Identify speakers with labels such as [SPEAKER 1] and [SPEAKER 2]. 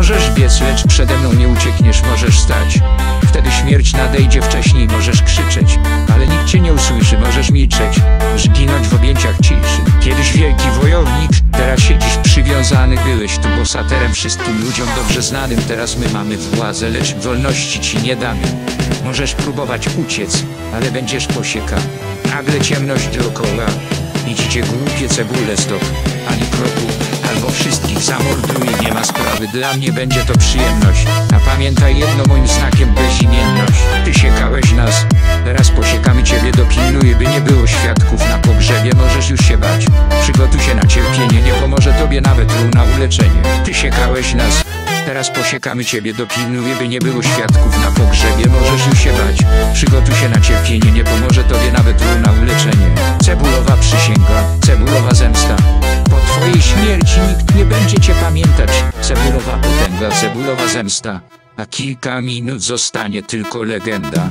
[SPEAKER 1] Możesz biec, lecz przede mną nie uciekniesz, możesz stać. Wtedy śmierć nadejdzie wcześniej, możesz krzyczeć, ale nikt cię nie usłyszy, możesz milczeć, zginąć w objęciach ciszy. Kiedyś wielki wojownik, teraz siedzisz przywiązany, byłeś tu bosaterem wszystkim ludziom dobrze znanym, teraz my mamy władzę, lecz wolności ci nie damy. Możesz próbować uciec, ale będziesz posiekany. Nagle ciemność dookoła, idźcie głupie cebule stop, ani dla mnie będzie to przyjemność. A pamiętaj jedno moim znakiem bezimienność. Ty siekałeś nas, teraz posiekamy ciebie, dopilnuję, by nie było świadków na pogrzebie, możesz już się bać. Przygotuj się na cierpienie, nie pomoże tobie nawet ról na uleczenie. Ty siekałeś nas, teraz posiekamy ciebie, dopilnuję, by nie było świadków na pogrzebie, możesz już się bać. Przygotuj się na cierpienie, nie pomoże tobie nawet ról na uleczenie. Cebulowa przysięga, cebulowa zemsta. Po twojej śmierci nikt nie będzie cię pamiętać. Cebulowa potęga, cebulowa zemsta. A kilka minut zostanie tylko legenda.